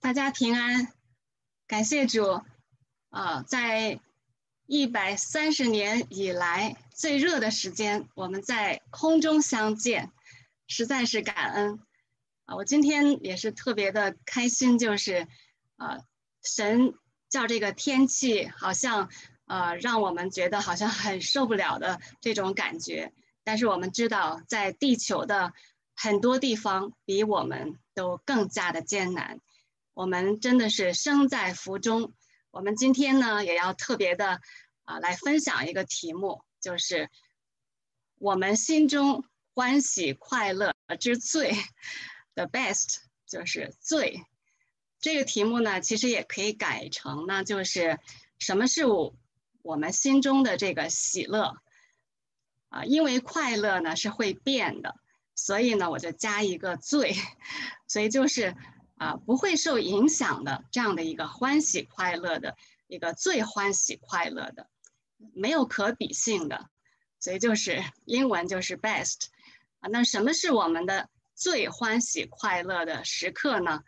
大家平安，感谢主。啊，在一百三十年以来最热的时间，我们在空中相见，实在是感恩。啊，我今天也是特别的开心，就是啊，神叫这个天气好像呃，让我们觉得好像很受不了的这种感觉。但是我们知道，在地球的很多地方比我们都更加的艰难。我们真的是生在福中。我们今天呢，也要特别的啊，来分享一个题目，就是我们心中欢喜快乐之最，the best 就是最。这个题目呢，其实也可以改成呢，就是什么是我我们心中的这个喜乐啊？因为快乐呢是会变的，所以呢，我就加一个最，所以就是。啊，不会受影响的这样的一个欢喜快乐的一个最欢喜快乐的，没有可比性的，所以就是英文就是 best 啊。那什么是我们的最欢喜快乐的时刻呢？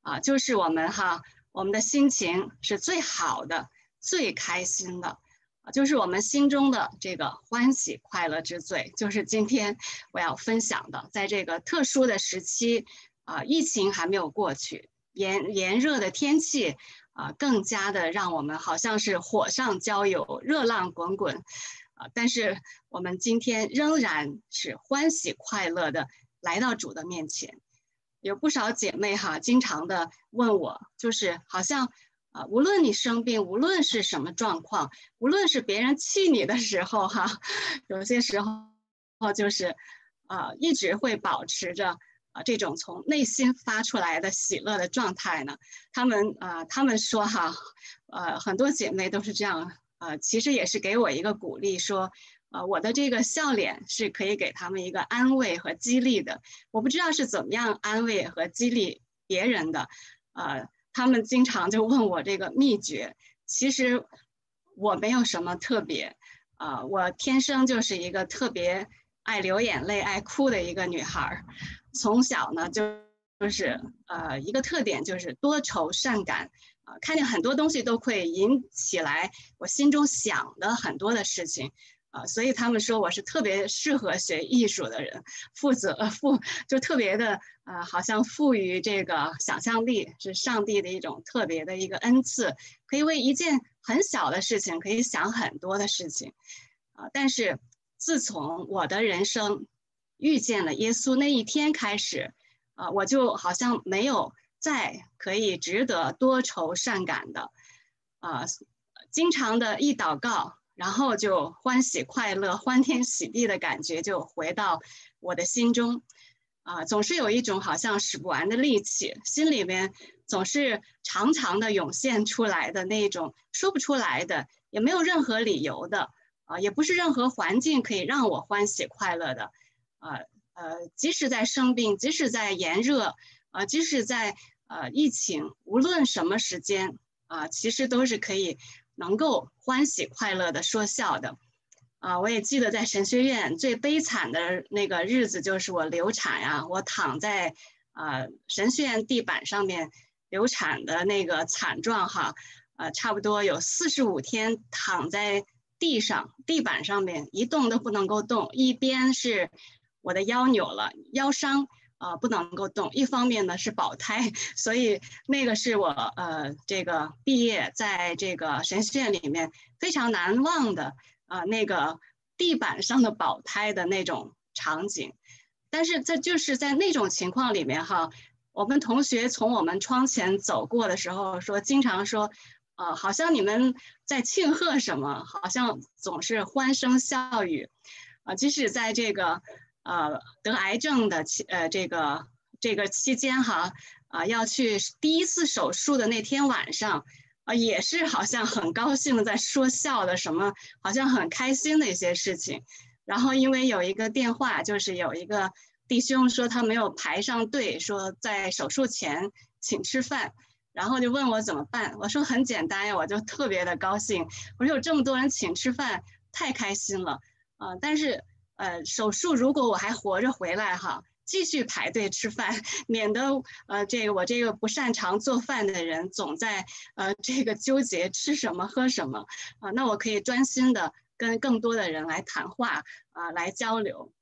啊，就是我们哈，我们的心情是最好的、最开心的啊，就是我们心中的这个欢喜快乐之最，就是今天我要分享的，在这个特殊的时期。啊，疫情还没有过去，炎炎热的天气啊，更加的让我们好像是火上浇油，热浪滚滚啊。但是我们今天仍然是欢喜快乐的来到主的面前。有不少姐妹哈，经常的问我，就是好像啊，无论你生病，无论是什么状况，无论是别人气你的时候哈，有些时候就是啊，一直会保持着。啊，这种从内心发出来的喜乐的状态呢，他们啊，他们说哈，呃，很多姐妹都是这样，呃，其实也是给我一个鼓励，说，呃，我的这个笑脸是可以给他们一个安慰和激励的。我不知道是怎么样安慰和激励别人的，呃，他们经常就问我这个秘诀，其实我没有什么特别，啊，我天生就是一个特别爱流眼泪、爱哭的一个女孩。从小呢，就就是呃一个特点就是多愁善感啊，看见很多东西都会引起来我心中想的很多的事情啊，所以他们说我是特别适合学艺术的人，负责富就特别的啊，好像赋予这个想象力是上帝的一种特别的一个恩赐，可以为一件很小的事情可以想很多的事情啊，但是自从我的人生。遇见了耶稣那一天开始，啊，我就好像没有再可以值得多愁善感的，啊，经常的一祷告，然后就欢喜快乐、欢天喜地的感觉就回到我的心中，啊，总是有一种好像使不完的力气，心里面总是常常的涌现出来的那种说不出来的，也没有任何理由的，啊，也不是任何环境可以让我欢喜快乐的。啊呃，即使在生病，即使在炎热，啊，即使在呃疫情，无论什么时间啊，其实都是可以能够欢喜快乐的说笑的。啊，我也记得在神学院最悲惨的那个日子，就是我流产呀，我躺在啊神学院地板上面流产的那个惨状哈，呃，差不多有四十五天躺在地上地板上面一动都不能够动，一边是。我的腰扭了，腰伤啊，不能够动。一方面呢是保胎，所以那个是我呃这个毕业在这个神学院里面非常难忘的啊那个地板上的保胎的那种场景。但是这就是在那种情况里面哈，我们同学从我们窗前走过的时候说，经常说，啊好像你们在庆贺什么，好像总是欢声笑语，啊即使在这个。呃，得癌症的期呃，这个这个期间哈，啊，要去第一次手术的那天晚上，啊，也是好像很高兴的在说笑的，什么好像很开心的一些事情。然后因为有一个电话，就是有一个弟兄说他没有排上队，说在手术前请吃饭，然后就问我怎么办。我说很简单呀，我就特别的高兴。我说有这么多人请吃饭，太开心了啊！但是。呃，手术如果我还活着回来哈，继续排队吃饭，免得呃这个我这个不擅长做饭的人总在呃这个纠结吃什么喝什么啊，那我可以专心的跟更多的人来谈话啊，来交流。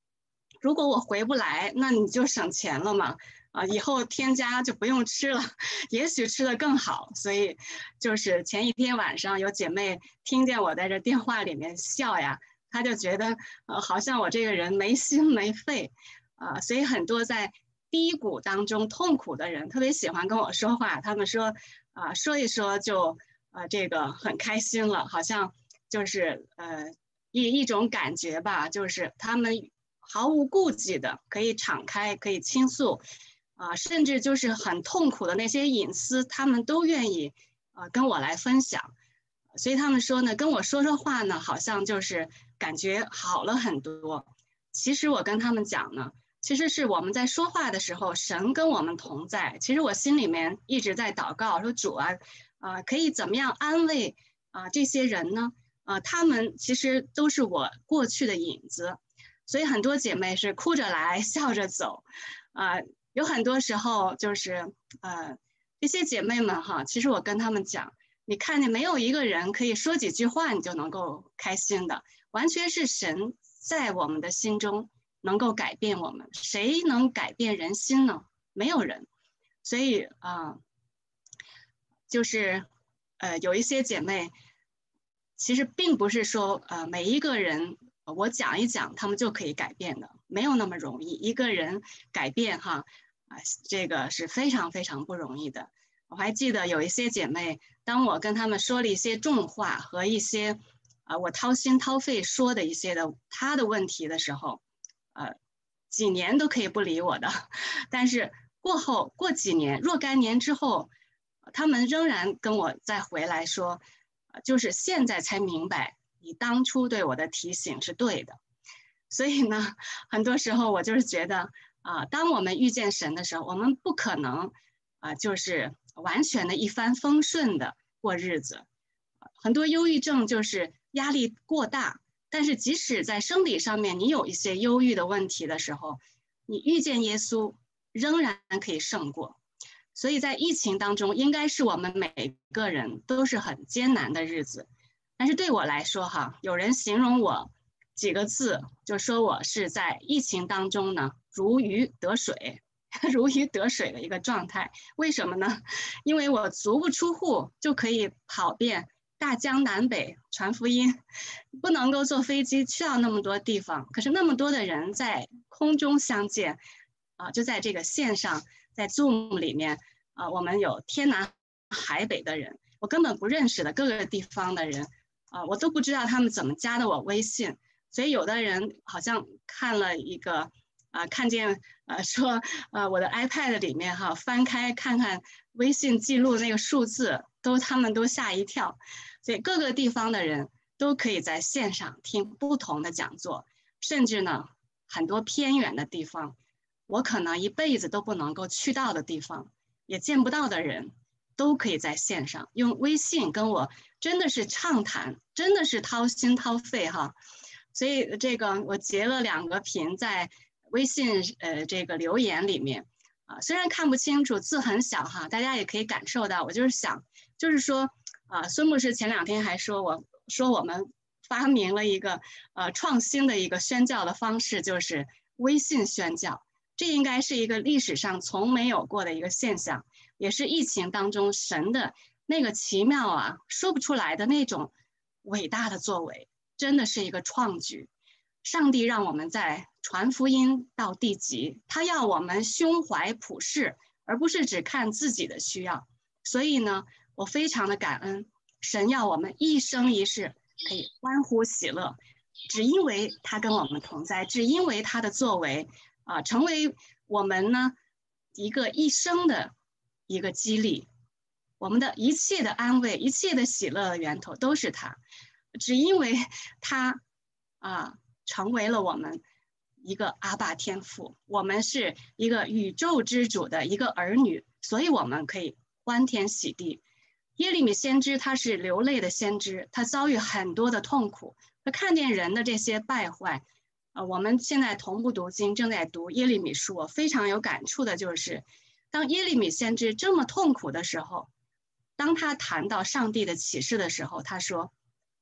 如果我回不来，那你就省钱了嘛啊，以后添加就不用吃了，也许吃的更好。所以就是前一天晚上有姐妹听见我在这电话里面笑呀，她就觉得呃好像我这个人没心没肺。啊，所以很多在低谷当中痛苦的人特别喜欢跟我说话。他们说，啊，说一说就，啊，这个很开心了，好像就是呃一一种感觉吧，就是他们毫无顾忌的可以敞开，可以倾诉，啊，甚至就是很痛苦的那些隐私，他们都愿意啊跟我来分享。所以他们说呢，跟我说说话呢，好像就是感觉好了很多。其实我跟他们讲呢。其实是我们在说话的时候，神跟我们同在。其实我心里面一直在祷告，说主啊，啊，可以怎么样安慰啊这些人呢？啊，他们其实都是我过去的影子，所以很多姐妹是哭着来，笑着走，啊，有很多时候就是呃，这些姐妹们哈，其实我跟她们讲，你看见没有一个人可以说几句话你就能够开心的，完全是神在我们的心中。能够改变我们，谁能改变人心呢？没有人。所以啊，就是呃，有一些姐妹，其实并不是说呃每一个人我讲一讲他们就可以改变的，没有那么容易。一个人改变哈这个是非常非常不容易的。我还记得有一些姐妹，当我跟她们说了一些重话和一些啊我掏心掏肺说的一些的她的问题的时候。呃，几年都可以不理我的，但是过后过几年若干年之后，他们仍然跟我再回来说，就是现在才明白你当初对我的提醒是对的。所以呢，很多时候我就是觉得啊，当我们遇见神的时候，我们不可能啊，就是完全的一帆风顺的过日子。很多忧郁症就是压力过大。但是，即使在生理上面你有一些忧郁的问题的时候，你遇见耶稣仍然可以胜过。所以在疫情当中，应该是我们每个人都是很艰难的日子。但是对我来说，哈，有人形容我几个字，就说我是在疫情当中呢，如鱼得水，如鱼得水的一个状态。为什么呢？因为我足不出户就可以跑遍。大江南北传福音，不能够坐飞机去到那么多地方。可是那么多的人在空中相见，啊，就在这个线上，在 Zoom 里面，啊，我们有天南海北的人，我根本不认识的各个地方的人，啊，我都不知道他们怎么加的我微信。所以有的人好像看了一个，啊，看见，呃，说，呃，我的 iPad 里面哈，翻开看看微信记录那个数字，都他们都吓一跳。所以各个地方的人都可以在线上听不同的讲座，甚至呢，很多偏远的地方，我可能一辈子都不能够去到的地方，也见不到的人，都可以在线上用微信跟我真的是畅谈，真的是掏心掏肺哈。所以这个我截了两个屏在微信呃这个留言里面啊，虽然看不清楚字很小哈，大家也可以感受到，我就是想就是说。啊，孙牧师前两天还说，我说我们发明了一个呃创新的一个宣教的方式，就是微信宣教。这应该是一个历史上从没有过的一个现象，也是疫情当中神的那个奇妙啊，说不出来的那种伟大的作为，真的是一个创举。上帝让我们在传福音到地极，他要我们胸怀普世，而不是只看自己的需要。所以呢。我非常的感恩，神要我们一生一世可以欢呼喜乐，只因为他跟我们同在，只因为他的作为啊，成为我们呢一个一生的一个激励，我们的一切的安慰，一切的喜乐的源头都是他，只因为他啊成为了我们一个阿爸天父，我们是一个宇宙之主的一个儿女，所以我们可以欢天喜地。耶利米先知他是流泪的先知，他遭遇很多的痛苦，他看见人的这些败坏，呃，我们现在同步读经，正在读耶利米书，我非常有感触的就是，当耶利米先知这么痛苦的时候，当他谈到上帝的启示的时候，他说：“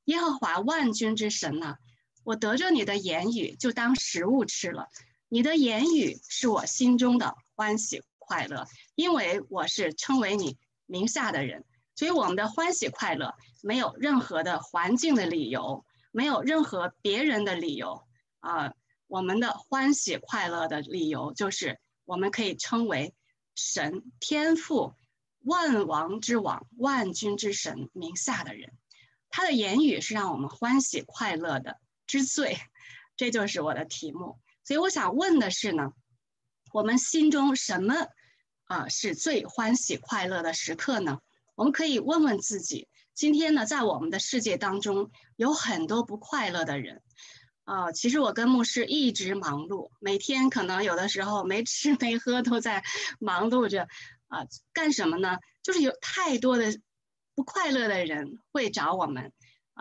耶和华万军之神呐，我得着你的言语，就当食物吃了。你的言语是我心中的欢喜快乐，因为我是称为你名下的人。”所以我们的欢喜快乐没有任何的环境的理由，没有任何别人的理由啊！我们的欢喜快乐的理由就是我们可以称为神天赋万王之王、万军之神名下的人，他的言语是让我们欢喜快乐的之最。这就是我的题目。所以我想问的是呢，我们心中什么啊是最欢喜快乐的时刻呢？我们可以问问自己，今天呢，在我们的世界当中，有很多不快乐的人，啊，其实我跟牧师一直忙碌，每天可能有的时候没吃没喝都在忙碌着，啊，干什么呢？就是有太多的不快乐的人会找我们，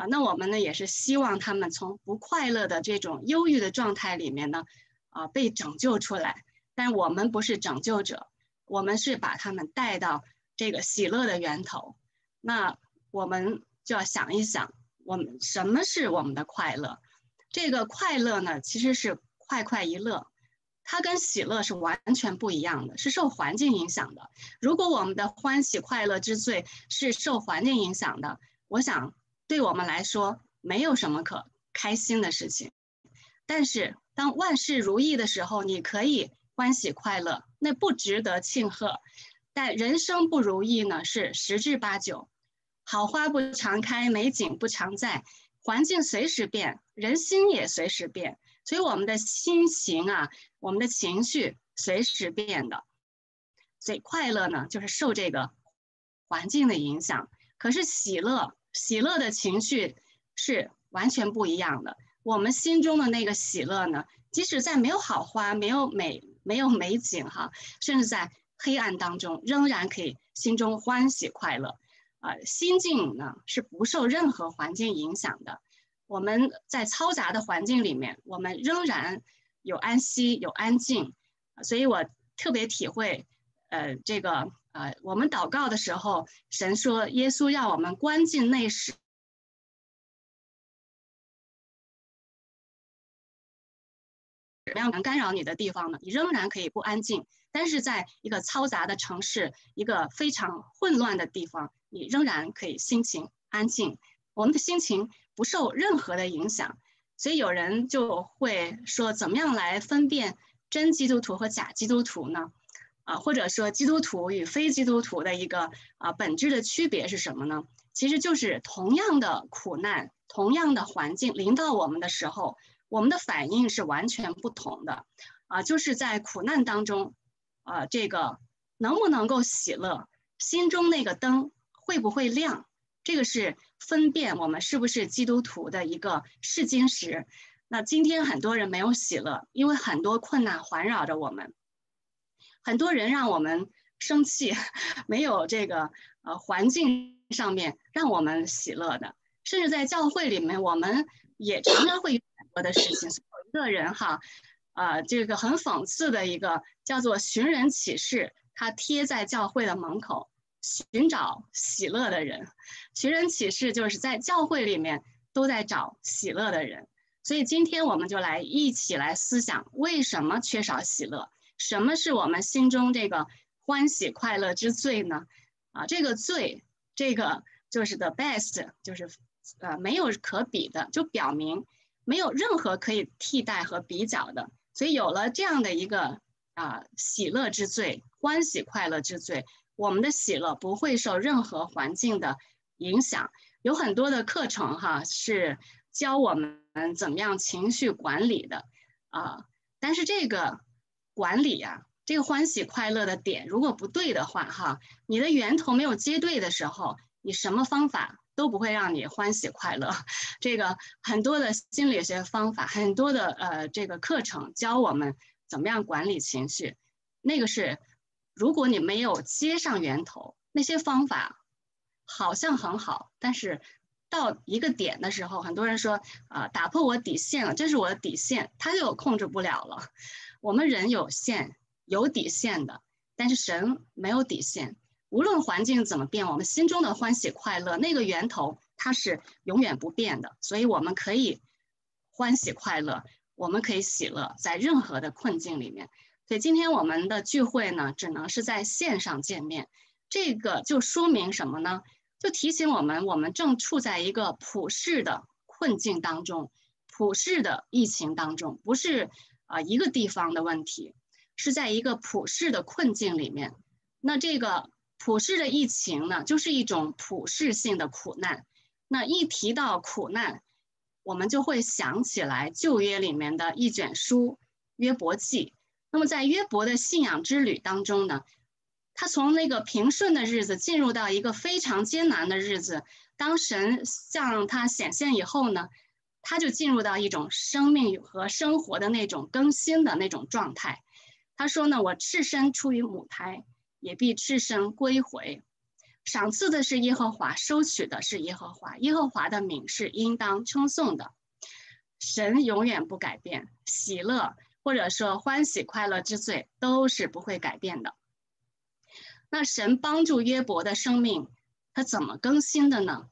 啊，那我们呢也是希望他们从不快乐的这种忧郁的状态里面呢，啊，被拯救出来。但我们不是拯救者，我们是把他们带到。这个喜乐的源头，那我们就要想一想，我们什么是我们的快乐？这个快乐呢，其实是快快一乐，它跟喜乐是完全不一样的，是受环境影响的。如果我们的欢喜快乐之最是受环境影响的，我想对我们来说没有什么可开心的事情。但是当万事如意的时候，你可以欢喜快乐，那不值得庆贺。但人生不如意呢，是十之八九。好花不常开，美景不常在，环境随时变，人心也随时变。所以我们的心情啊，我们的情绪随时变的。所以快乐呢，就是受这个环境的影响。可是喜乐，喜乐的情绪是完全不一样的。我们心中的那个喜乐呢，即使在没有好花、没有美、没有美景哈，甚至在。黑暗当中仍然可以心中欢喜快乐，啊，心境呢是不受任何环境影响的。我们在嘈杂的环境里面，我们仍然有安息有安静，所以我特别体会，呃，这个呃，我们祷告的时候，神说耶稣要我们关进内室。怎么样能干扰你的地方呢？你仍然可以不安静。但是在一个嘈杂的城市，一个非常混乱的地方，你仍然可以心情安静。我们的心情不受任何的影响，所以有人就会说，怎么样来分辨真基督徒和假基督徒呢？啊，或者说基督徒与非基督徒的一个啊本质的区别是什么呢？其实就是同样的苦难，同样的环境临到我们的时候，我们的反应是完全不同的。啊，就是在苦难当中。啊，这个能不能够喜乐？心中那个灯会不会亮？这个是分辨我们是不是基督徒的一个试金石。那今天很多人没有喜乐，因为很多困难环绕着我们，很多人让我们生气，没有这个呃环境上面让我们喜乐的，甚至在教会里面，我们也常常会有很多的事情。有一个人哈。啊，这个很讽刺的一个叫做寻人启事，他贴在教会的门口，寻找喜乐的人。寻人启事就是在教会里面都在找喜乐的人。所以今天我们就来一起来思想，为什么缺少喜乐？什么是我们心中这个欢喜快乐之最呢？啊，这个最，这个就是 the best，就是呃没有可比的，就表明没有任何可以替代和比较的。所以有了这样的一个啊喜乐之最、欢喜快乐之最，我们的喜乐不会受任何环境的影响。有很多的课程哈是教我们怎么样情绪管理的啊，但是这个管理啊，这个欢喜快乐的点如果不对的话哈，你的源头没有接对的时候，你什么方法？都不会让你欢喜快乐。这个很多的心理学方法，很多的呃这个课程教我们怎么样管理情绪。那个是，如果你没有接上源头，那些方法好像很好，但是到一个点的时候，很多人说，呃，打破我底线了，这是我的底线，他就控制不了了。我们人有限，有底线的，但是神没有底线。无论环境怎么变，我们心中的欢喜快乐那个源头，它是永远不变的。所以我们可以欢喜快乐，我们可以喜乐，在任何的困境里面。所以今天我们的聚会呢，只能是在线上见面，这个就说明什么呢？就提醒我们，我们正处在一个普世的困境当中，普世的疫情当中，不是啊一个地方的问题，是在一个普世的困境里面。那这个普世的疫情呢，就是一种普世性的苦难。那一提到苦难，我们就会想起来旧约里面的一卷书《约伯记》。那么在约伯的信仰之旅当中呢？他从那个平顺的日子进入到一个非常艰难的日子。当神向他显现以后呢，他就进入到一种生命和生活的那种更新的那种状态。他说呢：“我赤身出于母胎，也必赤身归回。赏赐的是耶和华，收取的是耶和华。耶和华的名是应当称颂的。神永远不改变，喜乐或者说欢喜快乐之罪都是不会改变的。”那神帮助约伯的生命，他怎么更新的呢？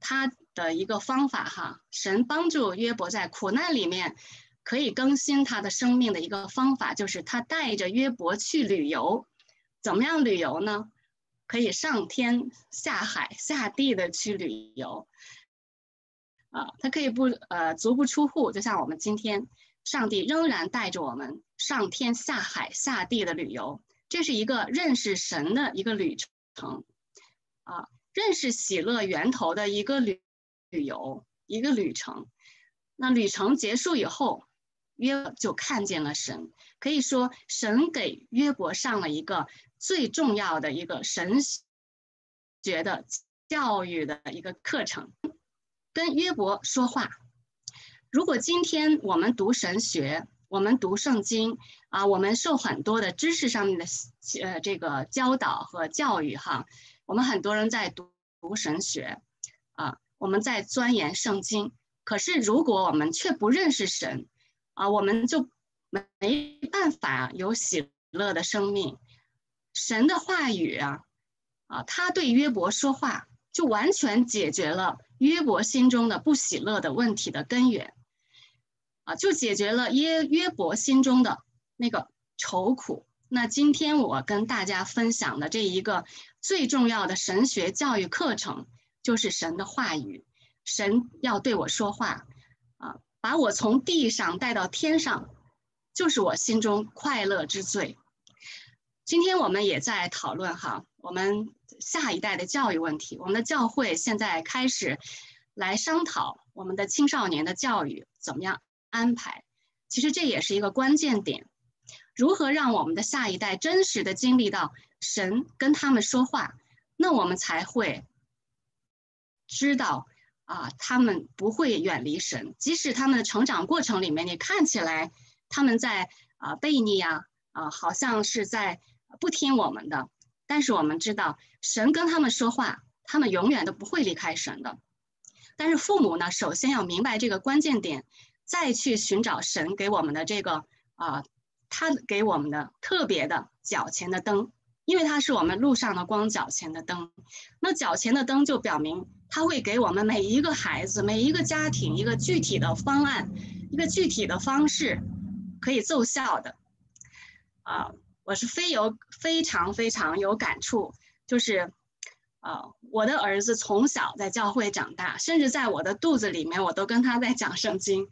他的一个方法哈，神帮助约伯在苦难里面可以更新他的生命的一个方法，就是他带着约伯去旅游。怎么样旅游呢？可以上天下海下地的去旅游。啊，他可以不呃足不出户，就像我们今天，上帝仍然带着我们上天下海下地的旅游。这是一个认识神的一个旅程，啊，认识喜乐源头的一个旅旅游一个旅程。那旅程结束以后，约就看见了神。可以说，神给约伯上了一个最重要的一个神学的教育的一个课程，跟约伯说话。如果今天我们读神学，我们读圣经啊，我们受很多的知识上面的呃这个教导和教育哈。我们很多人在读读神学啊，我们在钻研圣经。可是如果我们却不认识神啊，我们就没办法有喜乐的生命。神的话语啊啊，他对约伯说话，就完全解决了约伯心中的不喜乐的问题的根源。啊就解决了约约伯心中的那个愁苦。那今天我跟大家分享的这一个最重要的神学教育课程，就是神的话语。神要对我说话，啊，把我从地上带到天上，就是我心中快乐之最。今天我们也在讨论哈，我们下一代的教育问题。我们的教会现在开始来商讨我们的青少年的教育怎么样。安排，其实这也是一个关键点。如何让我们的下一代真实的经历到神跟他们说话，那我们才会知道啊，他们不会远离神。即使他们的成长过程里面，你看起来他们在啊悖逆呀啊，好像是在不听我们的，但是我们知道神跟他们说话，他们永远都不会离开神的。但是父母呢，首先要明白这个关键点。再去寻找神给我们的这个啊，他给我们的特别的脚前的灯，因为它是我们路上的光，脚前的灯。那脚前的灯就表明，他会给我们每一个孩子、每一个家庭一个具体的方案，一个具体的方式，可以奏效的。啊，我是非有非常非常有感触，就是。啊，我的儿子从小在教会长大，甚至在我的肚子里面，我都跟他在讲圣经。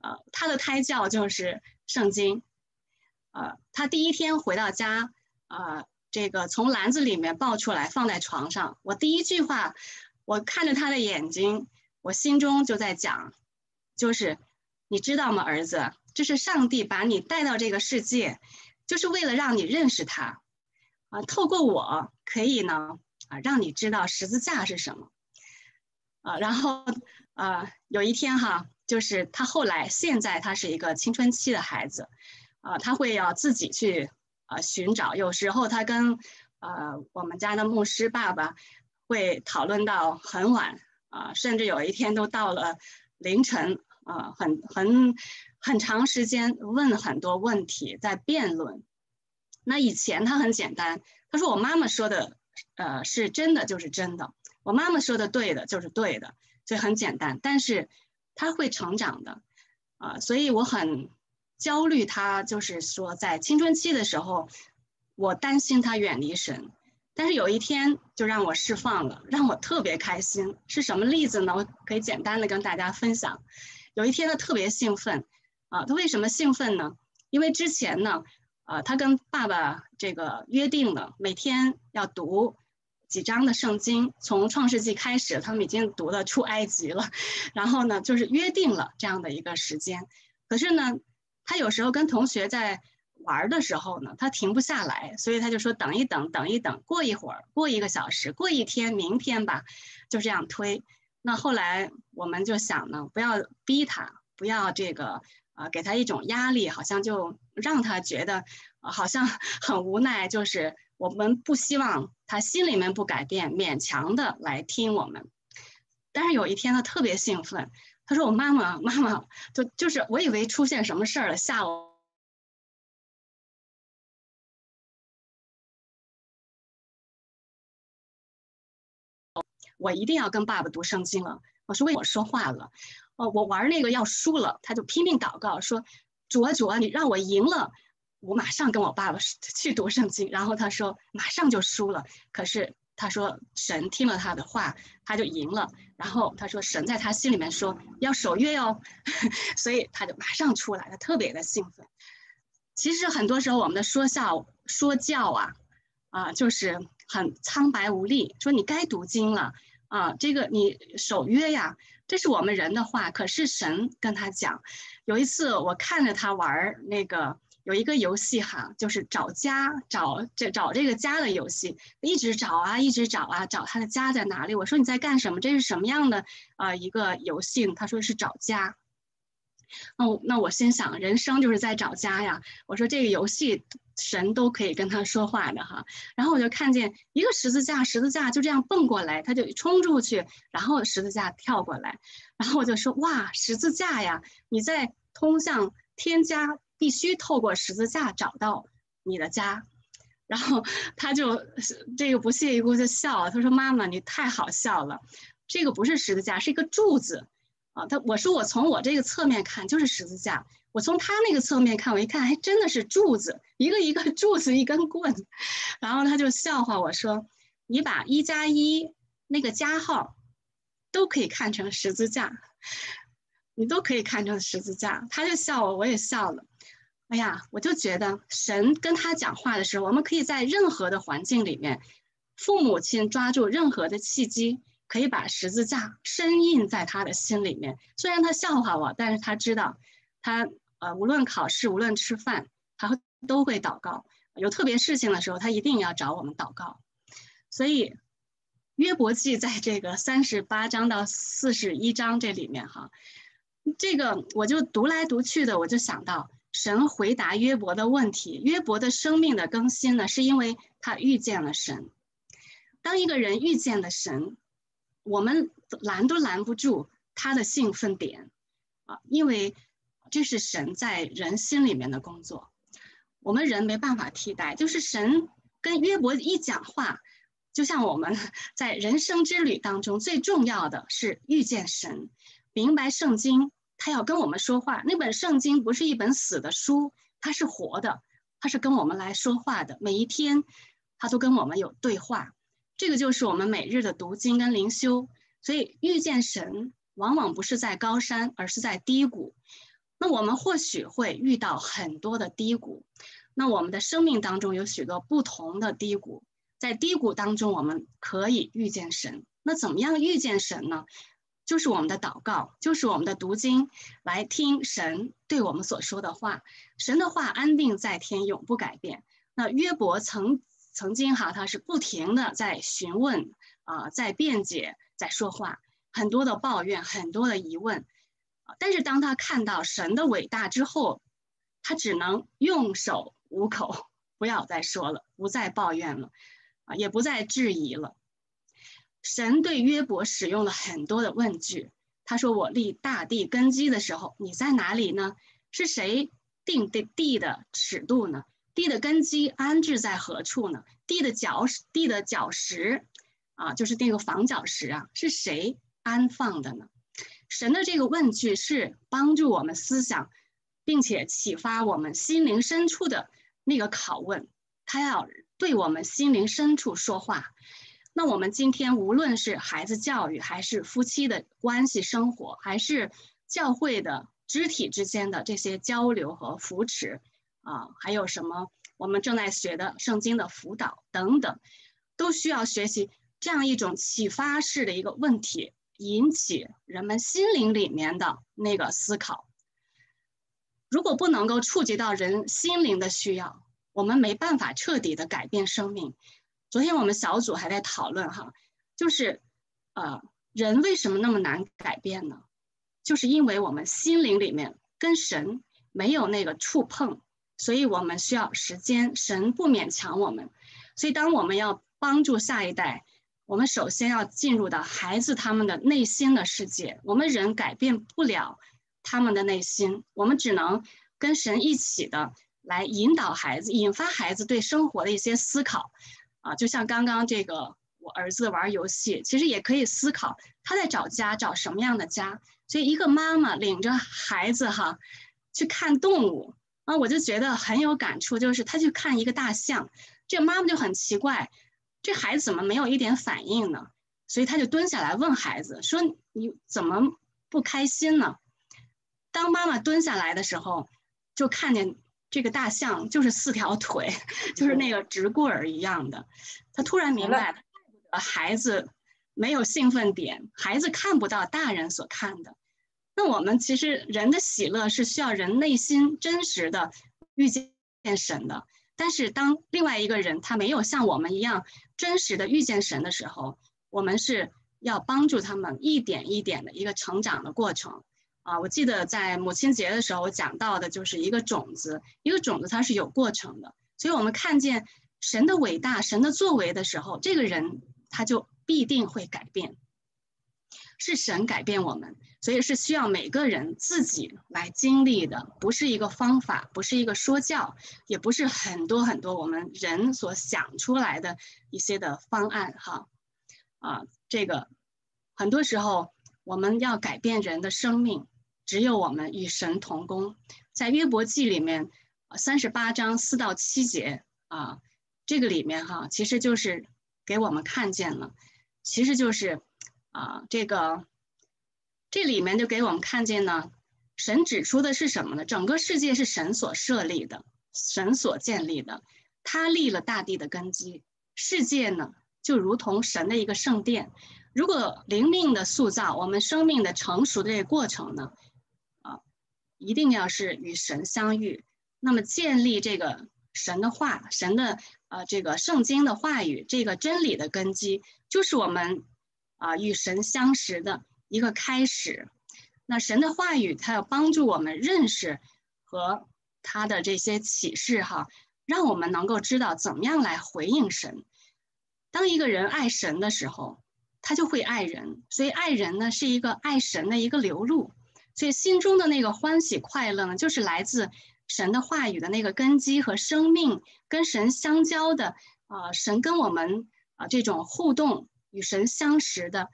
呃，他的胎教就是圣经。呃，他第一天回到家，呃，这个从篮子里面抱出来放在床上，我第一句话，我看着他的眼睛，我心中就在讲，就是你知道吗，儿子，这是上帝把你带到这个世界，就是为了让你认识他。啊，透过我可以呢。啊，让你知道十字架是什么，啊，然后啊，有一天哈，就是他后来现在他是一个青春期的孩子，啊，他会要自己去啊寻找，有时候他跟呃我们家的牧师爸爸会讨论到很晚，啊，甚至有一天都到了凌晨啊，很很很长时间问很多问题，在辩论。那以前他很简单，他说我妈妈说的，呃，是真的就是真的，我妈妈说的对的就是对的，所以很简单。但是他会成长的，啊，所以我很焦虑。他就是说，在青春期的时候，我担心他远离神。但是有一天就让我释放了，让我特别开心。是什么例子呢？我可以简单的跟大家分享。有一天他特别兴奋，啊，他为什么兴奋呢？因为之前呢。啊，他跟爸爸这个约定了，每天要读几章的圣经，从创世纪开始，他们已经读了出埃及了。然后呢，就是约定了这样的一个时间。可是呢，他有时候跟同学在玩的时候呢，他停不下来，所以他就说等一等，等一等，过一会儿，过一个小时，过一天，明天吧，就这样推。那后来我们就想呢，不要逼他，不要这个。啊，给他一种压力，好像就让他觉得，好像 很无奈。就是我们不希望他心里面不改变，勉强的来听我们。但是有一天他特别兴奋，他说：“我妈妈，妈妈，就就是我以为出现什么事儿了，吓我，我一定要跟爸爸读圣经了。”我是：“为我说话了。”哦，我玩那个要输了，他就拼命祷告说：“主啊主啊，你让我赢了，我马上跟我爸爸 去读圣经。”然后他说马上就输了，可是他说神听了他的话，他就赢了。然后他说神在他心里面说要守约哦，所以他就马上出来，他特别的兴奋。其实很多时候我们的说教说教啊啊，就是很苍白无力，说你该读经了啊，这个你守约呀。这是我们人的话，可是神跟他讲。有一次我看着他玩那个有一个游戏哈，就是找家找这找这个家的游戏，一直找啊，一直找啊，找他的家在哪里。我说你在干什么？这是什么样的啊一个游戏？他说是找家。那我那我心想，人生就是在找家呀。我说这个游戏。神都可以跟他说话的哈，然后我就看见一个十字架，十字架就这样蹦过来，他就冲出去，然后十字架跳过来，然后我就说哇，十字架呀，你在通向天家必须透过十字架找到你的家，然后 他就这个不屑一顾就笑了，他说妈妈你太好笑了，这个不是十字架，是一个柱子啊，他我说我从我这个侧面看就是十字架。我从他那个侧面看，我一看，还真的是柱子，一个一个柱子，一根棍。然后他就笑话我说：“你把一加一那个加号都可以看成十字架，你都可以看成十字架。”他就笑我，我也笑了。哎呀，我就觉得神跟他讲话的时候，我们可以在任何的环境里面，父母亲抓住任何的契机，可以把十字架深印在他的心里面。虽然他笑话我，但是他知道他。呃，无论考试，无论吃饭，他都会祷告。有特别事情的时候，他一定要找我们祷告。所以，约伯记在这个三十八章到四十一章这里面，哈，这个我就读来读去的，我就想到神回答约伯的问题。约伯的生命的更新呢，是因为他遇见了神。当一个人遇见了神，我们拦都拦不住他的兴奋点啊，因为。这是神在人心里面的工作，我们人没办法替代。就是神跟约伯一讲话，就像我们在人生之旅当中最重要的是遇见神，明白圣经，他要跟我们说话。那本圣经不是一本死的书，它是活的，它是跟我们来说话的。每一天，他都跟我们有对话。这个就是我们每日的读经跟灵修。所以遇见神，往往不是在高山，而是在低谷。那我们或许会遇到很多的低谷，那我们的生命当中有许多不同的低谷，在低谷当中，我们可以遇见神。那怎么样遇见神呢？就是我们的祷告，就是我们的读经，来听神对我们所说的话。神的话安定在天，永不改变。那约伯曾曾经哈，他是不停的在询问啊，在辩解，在说话，很多的抱怨，很多的疑问。但是当他看到神的伟大之后，他只能用手捂口，不要再说了，不再抱怨了，啊，也不再质疑了。神对约伯使用了很多的问句。他说：“我立大地根基的时候，你在哪里呢？是谁定的地的尺度呢？地的根基安置在何处呢？地的角地的角石，啊，就是那个房角石啊，是谁安放的呢？神的这个问句是帮助我们思想，并且启发我们心灵深处的那个拷问，他要对我们心灵深处说话。”那我们今天无论是孩子教育，还是夫妻的关系生活，还是教会的肢体之间的这些交流和扶持，啊，还有什么我们正在学的圣经的辅导等等，都需要学习这样一种启发式的一个问题，引起人们心灵里面的那个思考。如果不能够触及到人心灵的需要，我们没办法彻底的改变生命。昨天我们小组还在讨论哈，就是，呃，人为什么那么难改变呢？就是因为我们心灵里面跟神没有那个触碰，所以我们需要时间。神不勉强我们，所以当我们要帮助下一代，我们首先要进入到孩子他们的内心的世界。我们人改变不了他们的内心，我们只能跟神一起的来引导孩子，引发孩子对生活的一些思考。啊，就像刚刚这个，我儿子玩游戏，其实也可以思考他在找家，找什么样的家。所以一个妈妈领着孩子哈，去看动物啊，我就觉得很有感触。就是他去看一个大象，这妈妈就很奇怪，这孩子怎么没有一点反应呢？所以他就蹲下来问孩子说：“你怎么不开心呢？”当妈妈蹲下来的时候，就看见。这个大象就是四条腿，就是那个直棍儿一样的。他突然明白，孩子没有兴奋点，孩子看不到大人所看的。那我们其实人的喜乐是需要人内心真实的遇见神的。但是当另外一个人他没有像我们一样真实的遇见神的时候，我们是要帮助他们一点一点的一个成长的过程。啊，我记得在母亲节的时候我讲到的，就是一个种子，一个种子它是有过程的，所以我们看见神的伟大、神的作为的时候，这个人他就必定会改变，是神改变我们，所以是需要每个人自己来经历的，不是一个方法，不是一个说教，也不是很多很多我们人所想出来的一些的方案哈，啊，这个很多时候我们要改变人的生命。只有我们与神同工，在约伯记里面，三十八章四到七节啊，这个里面哈，其实就是给我们看见了，其实就是啊，这个这里面就给我们看见呢，神指出的是什么呢？整个世界是神所设立的，神所建立的，他立了大地的根基，世界呢就如同神的一个圣殿。如果灵命的塑造，我们生命的成熟的这个过程呢？啊一定要是与神相遇，那么建立这个神的话、神的呃这个圣经的话语、这个真理的根基，就是我们啊与神相识的一个开始。那神的话语，它要帮助我们认识和他的这些启示哈，让我们能够知道怎么样来回应神。当一个人爱神的时候，他就会爱人，所以爱人呢是一个爱神的一个流露。所以心中的那个欢喜快乐呢，就是来自神的话语的那个根基和生命跟神相交的啊，神跟我们啊这种互动与神相识的，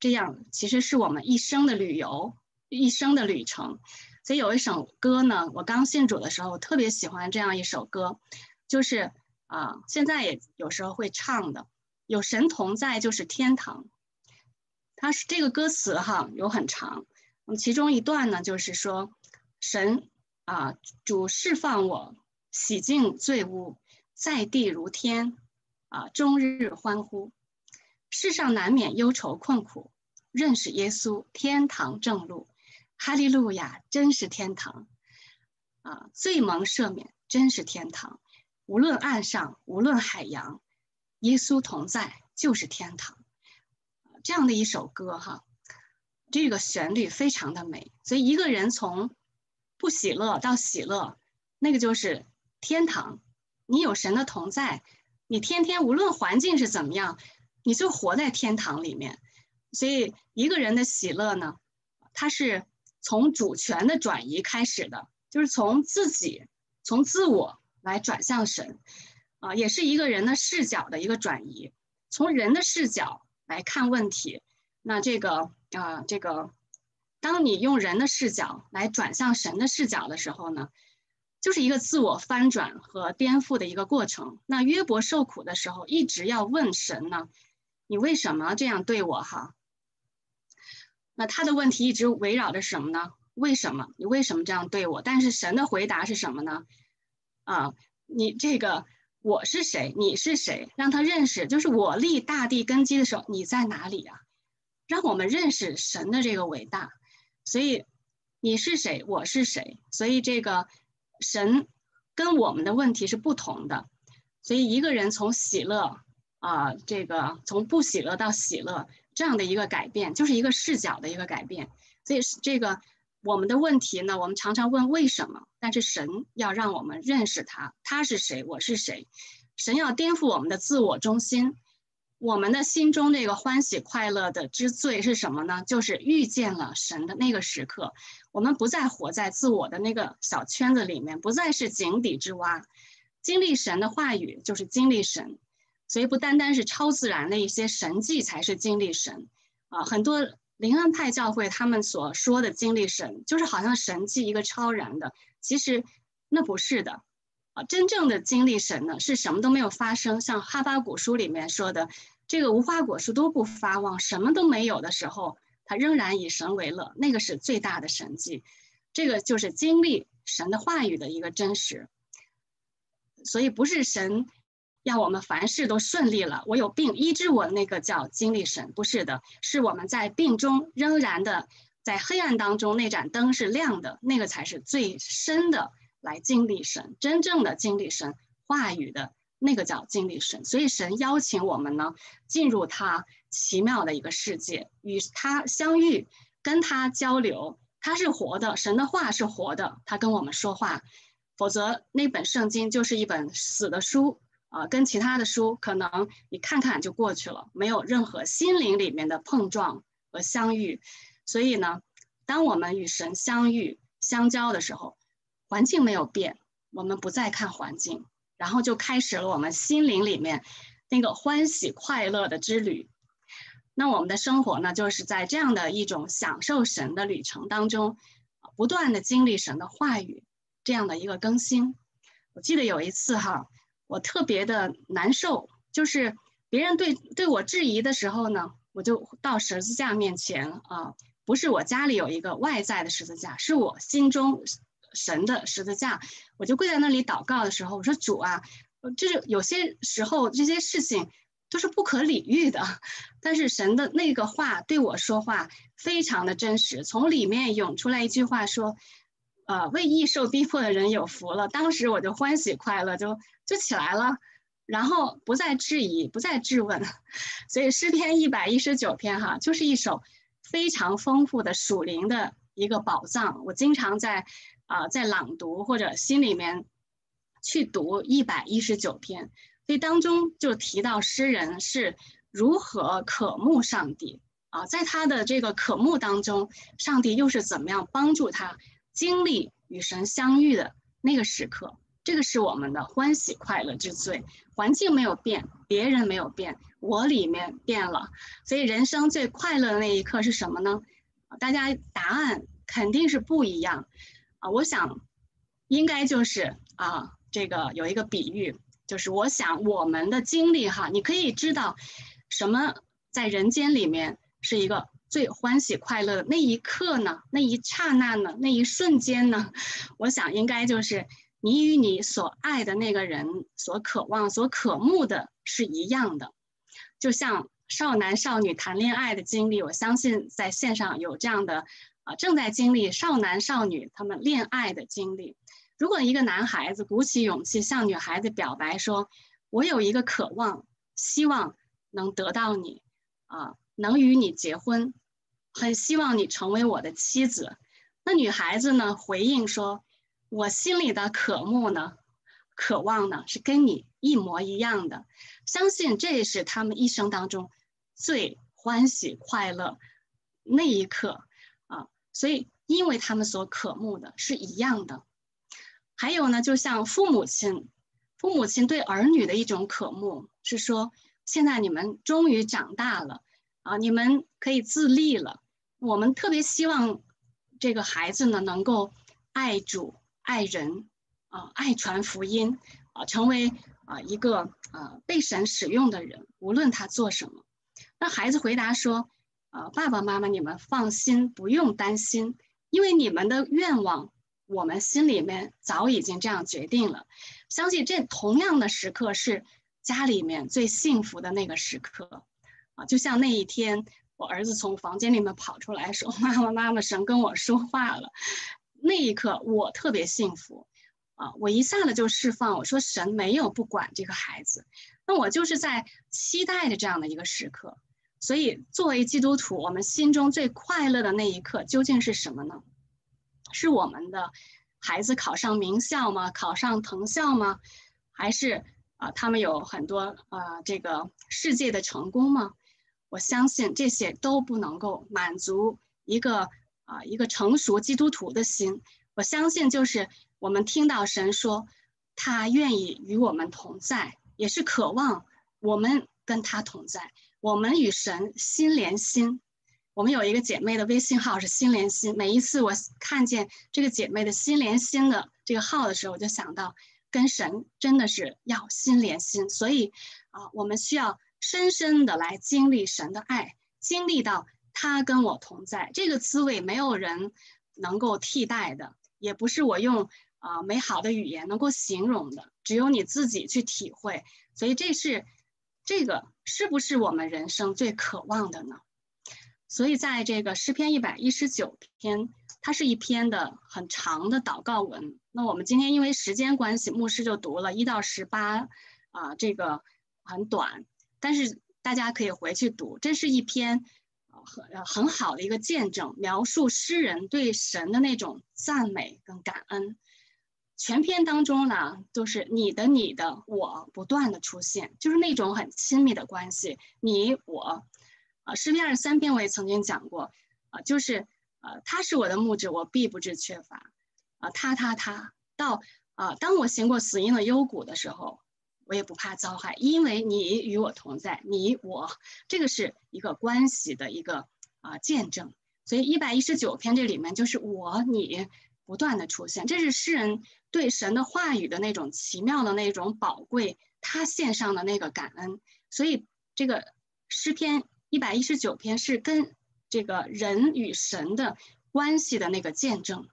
这样其实是我们一生的旅游，一生的旅程。所以有一首歌呢，我刚信主的时候特别喜欢这样一首歌，就是啊现在也有时候会唱的，有神同在就是天堂。它是这个歌词哈有很长。那么其中一段呢，就是说，神啊，主释放我，洗净罪污，在地如天，啊，终日欢呼。世上难免忧愁困苦，认识耶稣，天堂正路。哈利路亚，真是天堂。啊，罪蒙赦免，真是天堂。无论岸上，无论海洋，耶稣同在就是天堂。这样的一首歌哈。这个旋律非常的美，所以一个人从不喜乐到喜乐，那个就是天堂。你有神的同在，你天天无论环境是怎么样，你就活在天堂里面。所以一个人的喜乐呢，他是从主权的转移开始的，就是从自己、从自我来转向神，啊，也是一个人的视角的一个转移，从人的视角来看问题。那这个啊，这个，当你用人的视角来转向神的视角的时候呢，就是一个自我翻转和颠覆的一个过程。那约伯受苦的时候，一直要问神呢，你为什么这样对我？哈，那他的问题一直围绕着什么呢？为什么你为什么这样对我？但是神的回答是什么呢？啊，你这个我是谁？你是谁？让他认识，就是我立大地根基的时候，你在哪里呀？让我们认识神的这个伟大，所以你是谁，我是谁，所以这个神跟我们的问题是不同的，所以一个人从喜乐啊，这个从不喜乐到喜乐这样的一个改变，就是一个视角的一个改变。所以这个我们的问题呢，我们常常问为什么，但是神要让我们认识他，他是谁，我是谁，神要颠覆我们的自我中心。我们的心中那个欢喜快乐的之最是什么呢？就是遇见了神的那个时刻，我们不再活在自我的那个小圈子里面，不再是井底之蛙，经历神的话语就是经历神，所以不单单是超自然的一些神迹才是经历神啊。很多灵恩派教会他们所说的经历神，就是好像神迹一个超然的，其实那不是的。啊，真正的经历神呢，是什么都没有发生。像哈巴古书里面说的，这个无花果树都不发旺，什么都没有的时候，他仍然以神为乐，那个是最大的神迹。这个就是经历神的话语的一个真实。所以不是神要我们凡事都顺利了，我有病医治我，那个叫经历神，不是的，是我们在病中仍然的在黑暗当中，那盏灯是亮的，那个才是最深的。来经历神，真正的经历神话语的那个叫经历神，所以神邀请我们呢进入他奇妙的一个世界，与他相遇，跟他交流。他是活的，神的话是活的，他跟我们说话。否则那本圣经就是一本死的书啊，跟其他的书可能你看看就过去了，没有任何心灵里面的碰撞和相遇。所以呢，当我们与神相遇、相交的时候，环境没有变，我们不再看环境，然后就开始了我们心灵里面那个欢喜快乐的之旅。那我们的生活呢，就是在这样的一种享受神的旅程当中，不断的经历神的话语，这样的一个更新。我记得有一次哈，我特别的难受，就是别人对对我质疑的时候呢，我就到十字架面前啊，不是我家里有一个外在的十字架，是我心中。神的十字架，我就跪在那里祷告的时候，我说主啊，就是有些时候这些事情都是不可理喻的，但是神的那个话对我说话非常的真实，从里面涌出来一句话说，呃，为易受逼迫的人有福了。当时我就欢喜快乐，就就起来了，然后不再质疑，不再质问。所以诗篇一百一十九篇哈，就是一首非常丰富的属灵的一个宝藏。我经常在。啊，在朗读或者心里面去读一百一十九篇，所以当中就提到诗人是如何渴慕上帝啊，在他的这个渴慕当中，上帝又是怎么样帮助他经历与神相遇的那个时刻？这个是我们的欢喜快乐之最。环境没有变，别人没有变，我里面变了，所以人生最快乐的那一刻是什么呢？大家答案肯定是不一样。啊，我想，应该就是啊，这个有一个比喻，就是我想我们的经历哈，你可以知道，什么在人间里面是一个最欢喜快乐的那一刻呢？那一刹那呢？那一瞬间呢？我想应该就是你与你所爱的那个人所渴望、所渴慕的是一样的，就像少男少女谈恋爱的经历，我相信在线上有这样的。啊，正在经历少男少女他们恋爱的经历。如果一个男孩子鼓起勇气向女孩子表白说：“我有一个渴望，希望能得到你，啊，能与你结婚，很希望你成为我的妻子。”那女孩子呢回应说：“我心里的渴慕呢，渴望呢是跟你一模一样的，相信这是他们一生当中最欢喜快乐那一刻啊，所以因为他们所渴慕的是一样的。还有呢，就像父母亲，父母亲对儿女的一种渴慕是说，现在你们终于长大了啊，你们可以自立了。我们特别希望这个孩子呢，能够爱主爱人啊，爱传福音啊，成为啊一个啊被神使用的人，无论他做什么。那孩子回答说：“啊，爸爸妈妈，你们放心，不用担心，因为你们的愿望，我们心里面早已经这样决定了。相信这同样的时刻是家里面最幸福的那个时刻啊，就像那一天。”我儿子从房间里面跑出来说：“ 妈妈，妈妈，神跟我说话了。”那一刻，我特别幸福，啊，我一下子就释放。我说：“神没有不管这个孩子，那我就是在期待着这样的一个时刻。”所以，作为基督徒，我们心中最快乐的那一刻究竟是什么呢？是我们的孩子考上名校吗？考上藤校吗？还是啊，他们有很多啊这个世界的成功吗？我相信这些都不能够满足一个啊一个成熟基督徒的心。我相信就是我们听到神说，他愿意与我们同在，也是渴望我们跟他同在。我们与神心连心。我们有一个姐妹的微信号是心连心。每一次我看见这个姐妹的心连心的这个号的时候，我就想到跟神真的是要心连心。所以啊，我们需要。深深的来经历神的爱，经历到他跟我同在，这个滋味没有人能够替代的，也不是我用啊美好的语言能够形容的，只有你自己去体会。所以这是这个是不是我们人生最渴望的呢？所以在这个诗篇一百一十九篇，它是一篇的很长的祷告文。那我们今天因为时间关系，牧师就读了一到十八啊，这个很短。但是大家可以回去读，这是一篇很很好的一个见证，描述诗人对神的那种赞美跟感恩。全篇当中呢，都是你的、你的、我不断的出现，就是那种很亲密的关系。你我，啊，诗篇二十三篇我也曾经讲过，啊，就是呃，他是我的牧者，我必不致缺乏。啊，他他他，到啊，当我行过死荫的幽谷的时候。我也不怕遭害，因为你与我同在，你我这个是一个关系的一个啊见证。所以一百一十九篇这里面就是我你不断的出现，这是诗人对神的话语的那种奇妙的那种宝贵，他献上的那个感恩。所以这个诗篇一百一十九篇是跟这个人与神的关系的那个见证。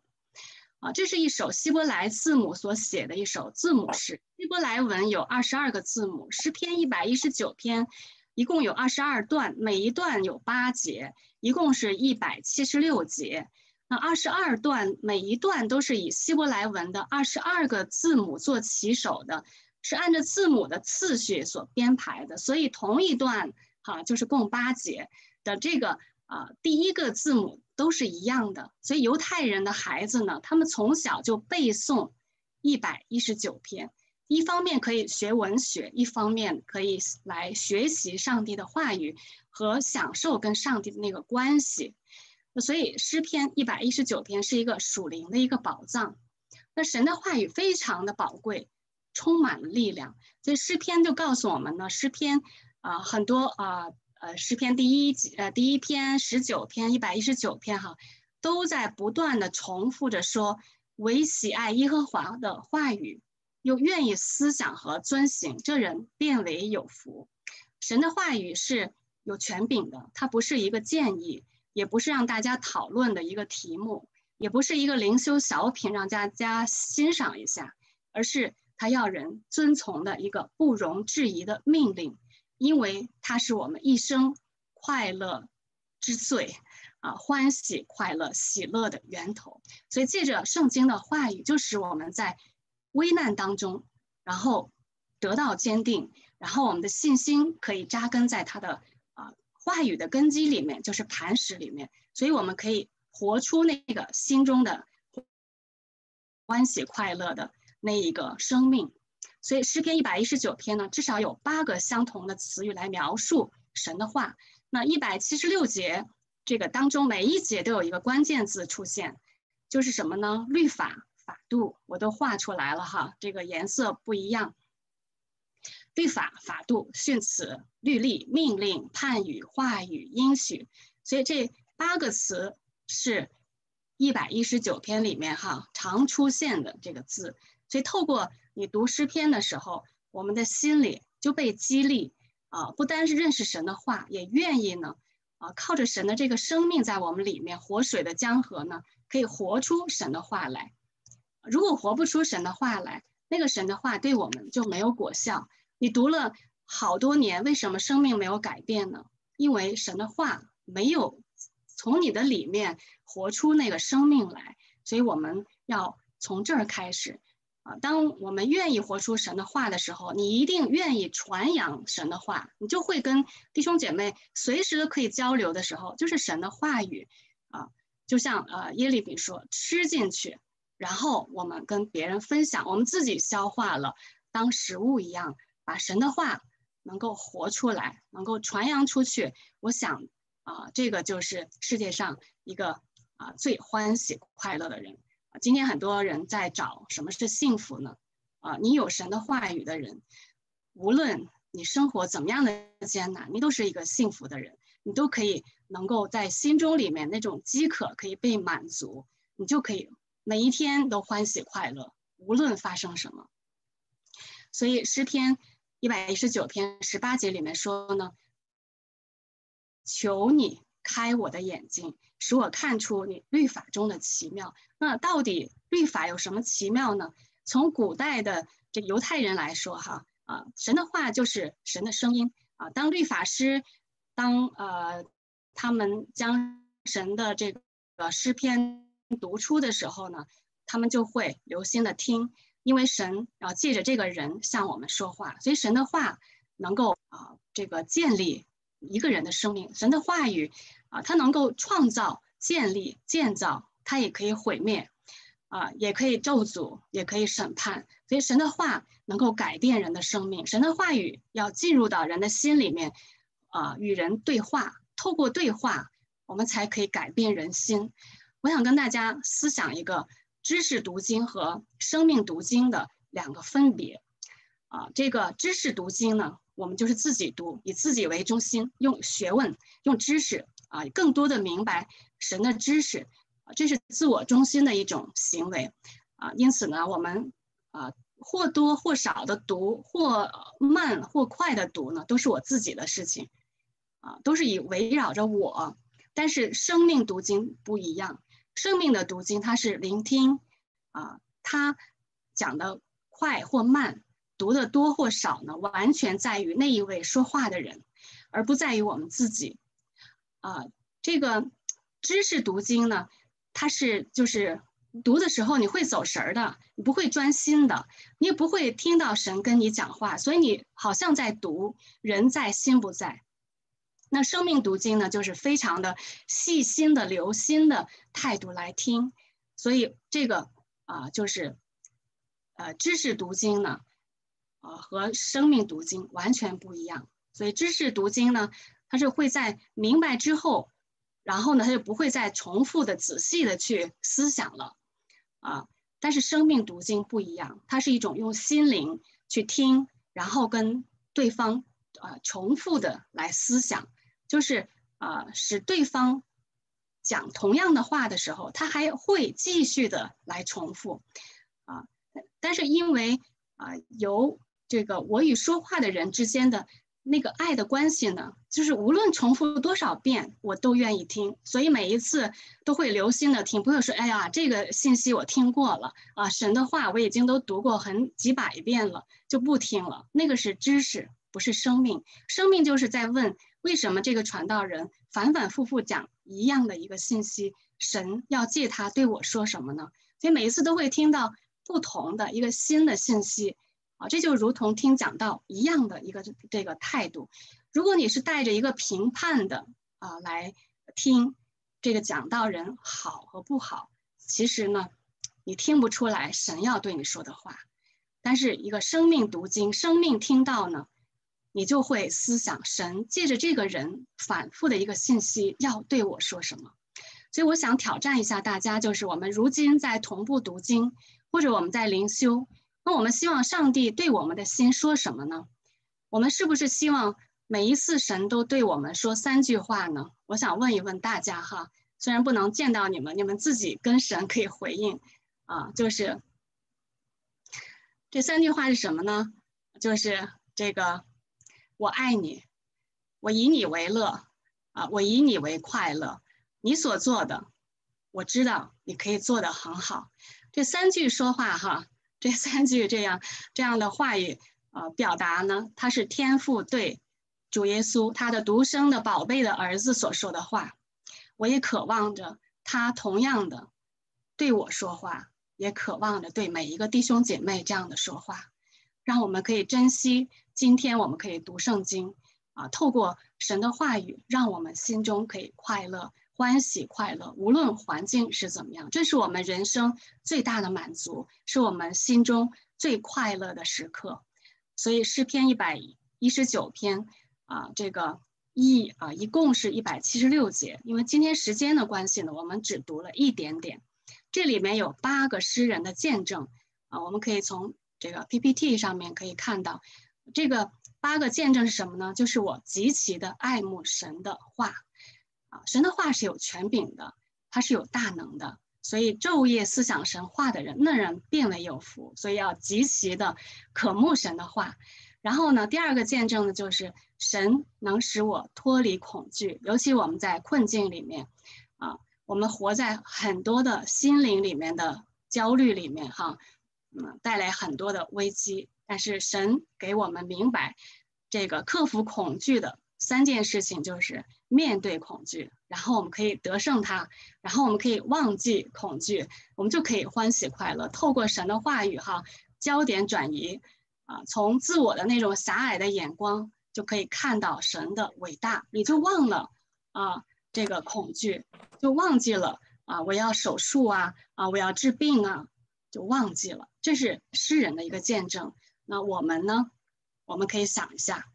啊，这是一首希伯来字母所写的一首字母诗。希伯来文有二十二个字母，诗篇一百一十九篇，一共有二十二段，每一段有八节，一共是一百七十六节。那二十二段每一段都是以希伯来文的二十二个字母做起首的，是按照字母的次序所编排的，所以同一段哈就是共八节的这个啊第一个字母。都是一样的，所以犹太人的孩子呢，他们从小就背诵一百一十九篇，一方面可以学文学，一方面可以来学习上帝的话语和享受跟上帝的那个关系。所以诗篇一百一十九篇是一个属灵的一个宝藏。那神的话语非常的宝贵，充满了力量。所以诗篇就告诉我们呢，诗篇啊很多啊。呃诗篇第一集呃第一篇十九篇一百一十九篇哈，都在不断的重复着说，唯喜爱耶和华的话语，又愿意思想和遵行，这人变为有福。神的话语是有权柄的，它不是一个建议，也不是让大家讨论的一个题目，也不是一个灵修小品让大家欣赏一下，而是他要人遵从的一个不容置疑的命令。因为它是我们一生快乐之最，啊，欢喜、快乐、喜乐的源头。所以借着圣经的话语，就使我们在危难当中，然后得到坚定，然后我们的信心可以扎根在他的啊话语的根基里面，就是磐石里面。所以我们可以活出那个心中的欢喜、快乐的那一个生命。所以诗篇一百一十九篇呢，至少有八个相同的词语来描述神的话。那一百七十六节这个当中，每一节都有一个关键字出现，就是什么呢？律法、法度，我都画出来了哈，这个颜色不一样。律法、法度、训词、律例、命令、判语、话语、应许，所以这八个词是一百一十九篇里面哈常出现的这个字。所以透过你读诗篇的时候，我们的心里就被激励啊，不单是认识神的话，也愿意呢啊，靠着神的这个生命在我们里面，活水的江河呢，可以活出神的话来。如果活不出神的话来，那个神的话对我们就没有果效。你读了好多年，为什么生命没有改变呢？因为神的话没有从你的里面活出那个生命来，所以我们要从这儿开始啊。当我们愿意活出神的话的时候，你一定愿意传扬神的话，你就会跟弟兄姐妹随时都可以交流的时候，就是神的话语啊，就像呃耶利比说，吃进去，然后我们跟别人分享，我们自己消化了当食物一样。把神的话能够活出来，能够传扬出去，我想啊，这个就是世界上一个啊最欢喜快乐的人。今天很多人在找什么是幸福呢？啊，你有神的话语的人，无论你生活怎么样的艰难，你都是一个幸福的人，你都可以能够在心中里面那种饥渴可以被满足，你就可以每一天都欢喜快乐，无论发生什么。所以诗篇。一百一十九篇十八节里面说呢，求你开我的眼睛，使我看出你律法中的奇妙。那到底律法有什么奇妙呢？从古代的这犹太人来说，哈啊，神的话就是神的声音啊。当律法师，当呃他们将神的这个诗篇读出的时候呢，他们就会留心的听。因为神啊借着这个人向我们说话，所以神的话能够啊这个建立一个人的生命。神的话语啊，它能够创造、建立、建造，它也可以毁灭，啊也可以咒诅，也可以审判。所以神的话能够改变人的生命。神的话语要进入到人的心里面，啊与人对话，透过对话，我们才可以改变人心。我想跟大家思想一个。知识读经和生命读经的两个分别，啊，这个知识读经呢，我们就是自己读，以自己为中心，用学问、用知识啊，更多的明白神的知识，啊，这是自我中心的一种行为，啊，因此呢，我们啊或多或少的读，或慢或快的读呢，都是我自己的事情，啊，都是以围绕着我，但是生命读经不一样。生命的读经，它是聆听，啊，它讲的快或慢，读的多或少呢，完全在于那一位说话的人，而不在于我们自己。啊，这个知识读经呢，它是就是读的时候你会走神儿的，你不会专心的，你也不会听到神跟你讲话，所以你好像在读，人在心不在。那生命读经呢，就是非常的细心的、留心的态度来听，所以这个啊，就是呃，知识读经呢，呃，和生命读经完全不一样。所以知识读经呢，它是会在明白之后，然后呢，它就不会再重复的、仔细的去思想了啊。但是生命读经不一样，它是一种用心灵去听，然后跟对方啊重复的来思想。就是啊，使对方讲同样的话的时候，他还会继续的来重复啊。但是因为啊，由这个我与说话的人之间的那个爱的关系呢，就是无论重复多少遍，我都愿意听，所以每一次都会留心的听，不会说哎呀，这个信息我听过了啊，神的话我已经都读过很几百遍了，就不听了。那个是知识，不是生命。生命就是在问。为什么这个传道人反反复复讲一样的一个信息？神要借他对我说什么呢？所以每一次都会听到不同的一个新的信息这就如同听讲道一样的一个这个态度。如果你是带着一个评判的啊来听这个讲道人好和不好，其实呢，你听不出来神要对你说的话。但是一个生命读经、生命听到呢？你就会思想神借着这个人反复的一个信息要对我说什么。所以我想挑战一下大家，就是我们如今在同步读经，或者我们在灵修，那我们希望上帝对我们的心说什么呢？我们是不是希望每一次神都对我们说三句话呢？我想问一问大家哈，虽然不能见到你们，你们自己跟神可以回应啊，就是这三句话是什么呢？就是这个我爱你，我以你为乐啊，我以你为快乐。你所做的，我知道你可以做得很好。这三句说话哈，这三句这样这样的话语，呃，表达呢，他是天父对主耶稣他的独生的宝贝的儿子所说的话。我也渴望着他同样的对我说话，也渴望着对每一个弟兄姐妹这样的说话，让我们可以珍惜今天我们可以读圣经啊，透过神的话语，让我们心中可以快乐。欢喜快乐，无论环境是怎么样，这是我们人生最大的满足，是我们心中最快乐的时刻。所以诗篇一百一十九篇啊，这个一啊，一共是一百七十六节。因为今天时间的关系呢，我们只读了一点点。这里面有八个诗人的见证啊，我们可以从这个 PPT 上面可以看到，这个八个见证是什么呢？就是我极其的爱慕神的话。神的话是有权柄的，它是有大能的，所以昼夜思想神话的人，那人变为有福。所以要极其的渴慕神的话。然后呢，第二个见证呢，就是神能使我脱离恐惧，尤其我们在困境里面，啊，我们活在很多的心灵里面的焦虑里面，哈，嗯，带来很多的危机。但是神给我们明白，这个克服恐惧的。三件事情就是面对恐惧，然后我们可以得胜它，然后我们可以忘记恐惧，我们就可以欢喜快乐。透过神的话语，哈，焦点转移，啊，从自我的那种狭隘的眼光，就可以看到神的伟大，你就忘了啊这个恐惧，就忘记了啊我要手术啊啊我要治病啊，就忘记了。这是诗人的一个见证。那我们呢？我们可以想一下。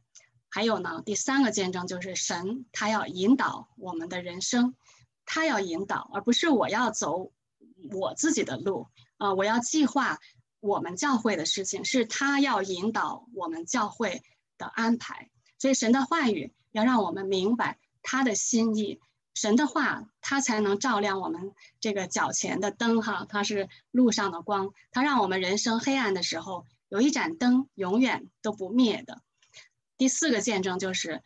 还有呢，第三个见证就是神，他要引导我们的人生，他要引导，而不是我要走我自己的路啊！我要计划我们教会的事情，是他要引导我们教会的安排。所以神的话语要让我们明白他的心意，神的话他才能照亮我们这个脚前的灯哈，他是路上的光，他让我们人生黑暗的时候有一盏灯永远都不灭的。第四个见证就是，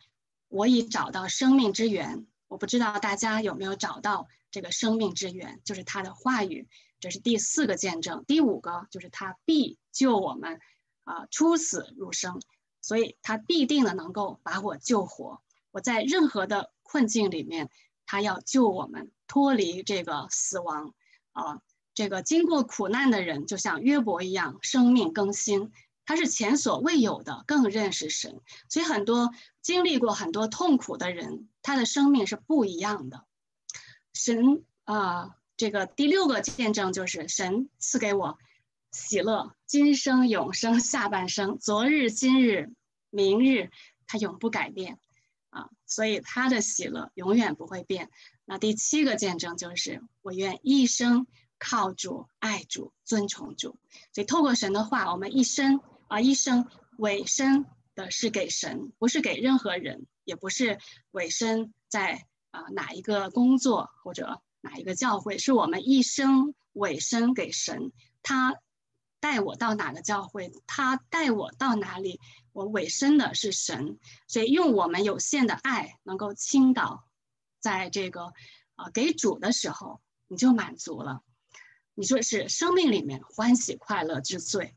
我已找到生命之源。我不知道大家有没有找到这个生命之源，就是他的话语。这是第四个见证。第五个就是他必救我们，啊，出死入生，所以他必定的能够把我救活。我在任何的困境里面，他要救我们脱离这个死亡。啊，这个经过苦难的人，就像约伯一样，生命更新。他是前所未有的更认识神，所以很多经历过很多痛苦的人，他的生命是不一样的。神啊，这个第六个见证就是神赐给我喜乐，今生永生下半生，昨日今日明日，他永不改变啊，所以他的喜乐永远不会变。那第七个见证就是我愿一生靠主、爱主、尊崇主。所以透过神的话，我们一生。啊，一生委身的是给神，不是给任何人，也不是委身在啊哪一个工作或者哪一个教会，是我们一生委身给神。他带我到哪个教会，他带我到哪里，我委身的是神。所以用我们有限的爱，能够倾倒在这个啊给主的时候，你就满足了。你说是生命里面欢喜快乐之最。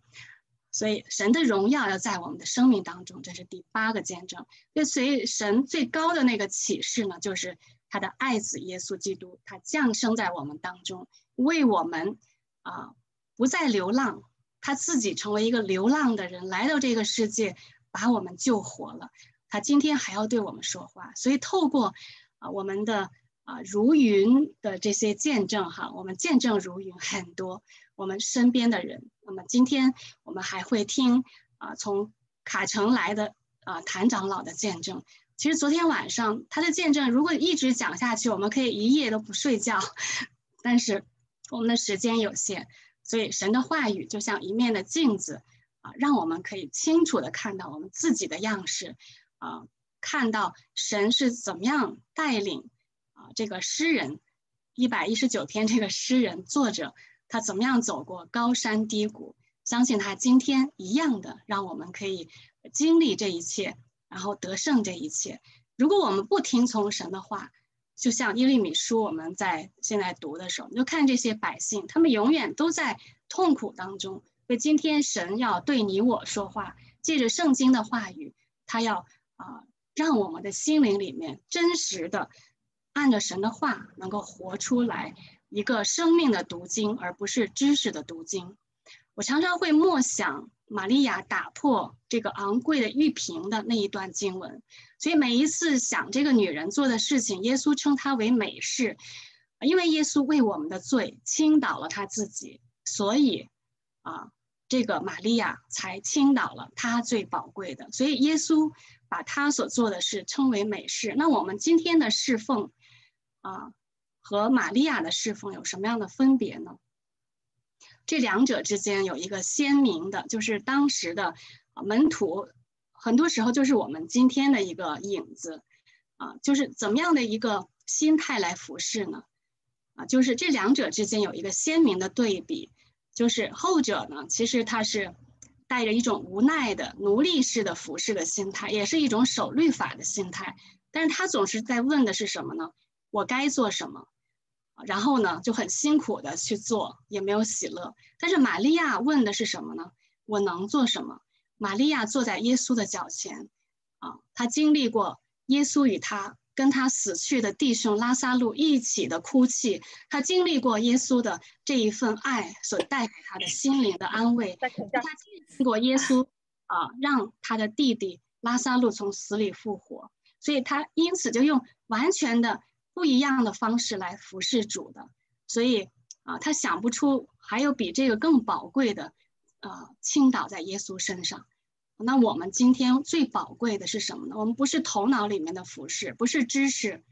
所以神的荣耀要在我们的生命当中，这是第八个见证。那所以神最高的那个启示呢，就是他的爱子耶稣基督，他降生在我们当中，为我们啊不再流浪，他自己成为一个流浪的人，来到这个世界，把我们救活了。他今天还要对我们说话。所以透过啊我们的啊如云的这些见证哈，我们见证如云很多。我们身边的人，那么今天我们还会听啊，从卡城来的啊谭长老的见证。其实昨天晚上他的见证，如果一直讲下去，我们可以一夜都不睡觉。但是我们的时间有限，所以神的话语就像一面的镜子啊，让我们可以清楚的看到我们自己的样式啊，看到神是怎么样带领啊这个诗人一百一十九篇这个诗人作者他怎么样走过高山低谷，相信他今天一样的让我们可以经历这一切。然后得胜这一切，如果我们不听从神的话，就像耶利米书我们在现在读的时候，你就看这些百姓，他们永远都在痛苦当中。所以今天神要对你我说话，借着圣经的话语，他要啊让我们的心灵里面真实的按着神的话，能够活出来一个生命的读经，而不是知识的读经。我常常会默想。玛利亚打破这个昂贵的玉瓶的那一段经文，所以每一次想这个女人做的事情，耶稣称她为美事，因为耶稣为我们的罪倾倒了他自己，所以啊，这个玛利亚才倾倒了她最宝贵的，所以耶稣把他所做的事称为美事。那我们今天的侍奉啊，和玛利亚的侍奉有什么样的分别呢？这两者之间有一个鲜明的，就是当时的门徒，很多时候就是我们今天的一个影子，啊，就是怎么样的一个心态来服侍呢？啊，就是这两者之间有一个鲜明的对比，就是后者呢，其实他是带着一种无奈的奴隶式的服侍的心态，也是一种守律法的心态，但是他总是在问的是什么呢？我该做什么？然后呢，就很辛苦的去做，也没有喜乐。但是玛利亚问的是什么呢？我能做什么？玛利亚坐在耶稣的脚前，啊，她经历过耶稣与他跟他死去的弟兄拉萨路一起的哭泣，她经历过耶稣的这一份爱所带给他的心灵的安慰，她经历过耶稣啊，让他的弟弟拉萨路从死里复活，所以他因此就用完全的。不一样的方式来服侍主的，所以啊，他想不出还有比这个更宝贵的，呃，倾倒在耶稣身上。那我们今天最宝贵的是什么呢？我们不是头脑里面的服侍，不是知识，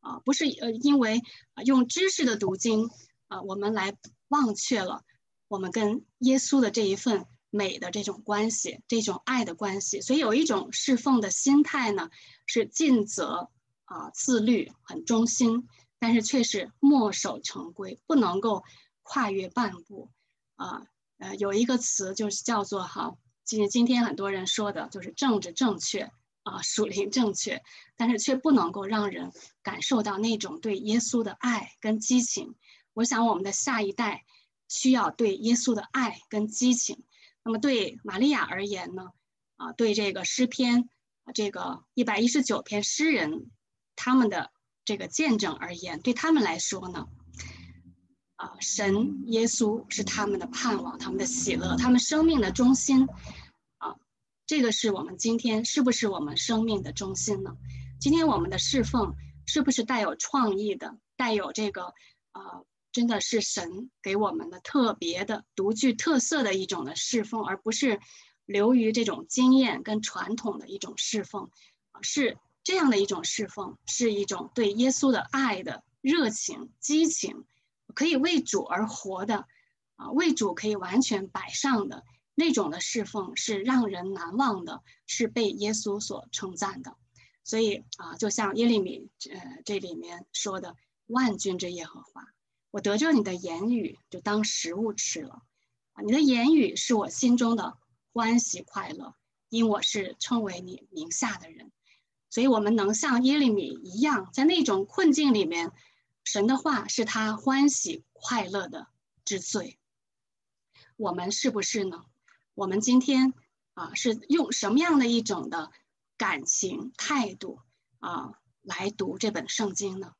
啊，不是呃，因为用知识的读经啊，我们来忘却了我们跟耶稣的这一份美的这种关系，这种爱的关系。所以有一种侍奉的心态呢，是尽责。啊，自律很忠心，但是却是墨守成规，不能够跨越半步。啊，呃，有一个词就是叫做哈，今今天很多人说的就是政治正确啊，属灵正确，但是却不能够让人感受到那种对耶稣的爱跟激情。我想我们的下一代需要对耶稣的爱跟激情。那么对玛利亚而言呢？啊，对这个诗篇，这个一百一十九篇诗人。他们的这个见证而言，对他们来说呢，啊，神耶稣是他们的盼望，他们的喜乐，他们生命的中心，啊，这个是我们今天是不是我们生命的中心呢？今天我们的侍奉是不是带有创意的，带有这个啊，真的是神给我们的特别的、独具特色的一种的侍奉，而不是流于这种经验跟传统的一种侍奉，是。这样的一种侍奉，是一种对耶稣的爱的热情、激情，可以为主而活的，啊，为主可以完全摆上的那种的侍奉，是让人难忘的，是被耶稣所称赞的。所以啊，就像耶利米呃这里面说的：“万军之耶和华，我得着你的言语，就当食物吃了。啊，你的言语是我心中的欢喜快乐，因我是称为你名下的人。”所以，我们能像耶利米一样，在那种困境里面，神的话是他欢喜快乐的之最。我们是不是呢？我们今天啊，是用什么样的一种的感情态度啊来读这本圣经呢？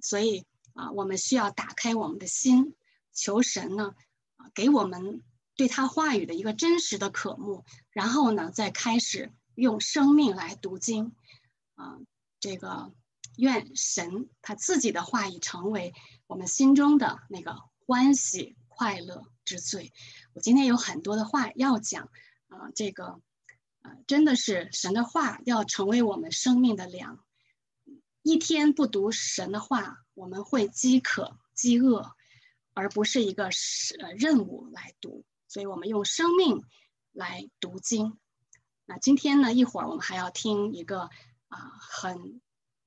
所以啊，我们需要打开我们的心，求神呢啊，给我们对他话语的一个真实的渴慕，然后呢，再开始用生命来读经。啊，这个愿神他自己的话语成为我们心中的那个欢喜快乐之最。我今天有很多的话要讲，啊，这个啊，真的是神的话要成为我们生命的粮。一天不读神的话，我们会饥渴、饥饿，而不是一个是呃任务来读。所以我们用生命来读经。那今天呢，一会儿我们还要听一个啊很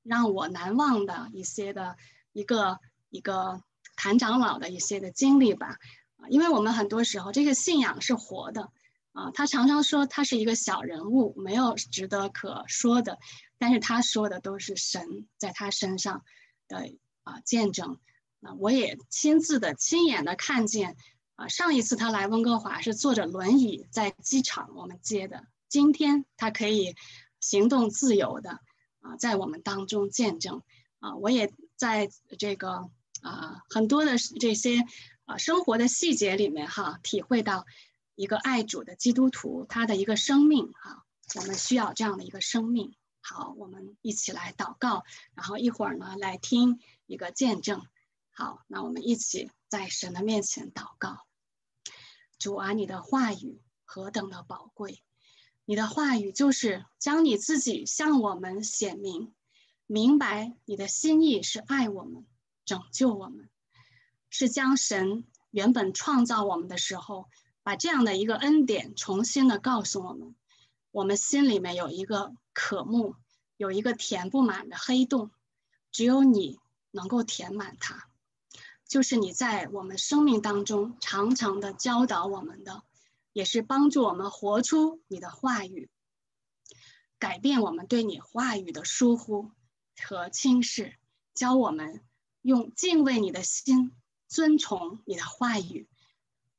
让我难忘的一些的一个一个谭长老的一些的经历吧。啊，因为我们很多时候这个信仰是活的。啊，他常常说他是一个小人物，没有值得可说的，但是他说的都是神在他身上的啊见证。那我也亲自的、亲眼的看见，啊，上一次他来温哥华是坐着轮椅在机场我们接的，今天他可以行动自由的啊，在我们当中见证。啊，我也在这个啊很多的这些啊生活的细节里面哈，体会到。一个爱主的基督徒，他的一个生命哈，我们需要这样的一个生命。好，我们一起来祷告，然后一会儿呢来听一个见证。好，那我们一起在神的面前祷告。主啊，你的话语何等的宝贵！你的话语就是将你自己向我们显明，明白你的心意是爱我们、拯救我们，是将神原本创造我们的时候。把这样的一个恩典重新的告诉我们，我们心里面有一个渴慕，有一个填不满的黑洞，只有你能够填满它。就是你在我们生命当中常常的教导我们的，也是帮助我们活出你的话语，改变我们对你话语的疏忽和轻视，教我们用敬畏你的心遵从你的话语。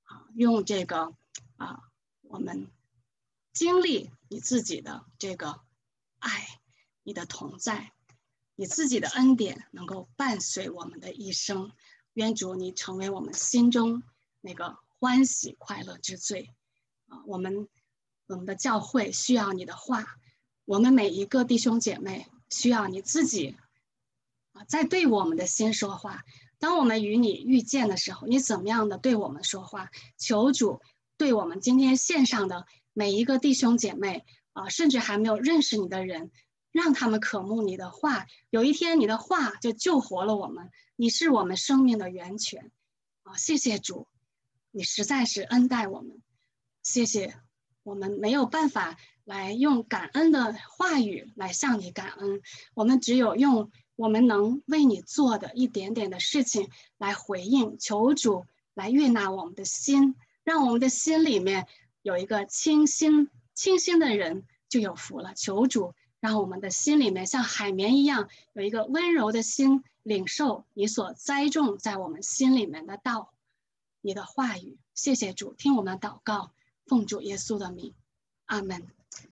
啊用这个啊，我们经历你自己的这个爱，你的同在，你自己的恩典能够伴随我们的一生。愿主你成为我们心中那个欢喜快乐之最啊！我们我们的教会需要你的话，我们每一个弟兄姐妹需要你自己啊，在对我们的心说话。当我们与你遇见的时候，你怎么样的对我们说话？求主对我们今天线上的每一个弟兄姐妹啊，甚至还没有认识你的人，让他们渴慕你的话。有一天，你的话就救活了我们。你是我们生命的源泉啊！谢谢主，你实在是恩待我们。谢谢，我们没有办法来用感恩的话语来向你感恩，我们只有用。我们能为你做的一点点的事情来回应，求主来悦纳我们的心，让我们的心里面有一个清新、清新的人就有福了。求主让我们的心里面像海绵一样有一个温柔的心，领受你所栽种在我们心里面的道，你的话语。谢谢主，听我们祷告，奉主耶稣的名，阿门。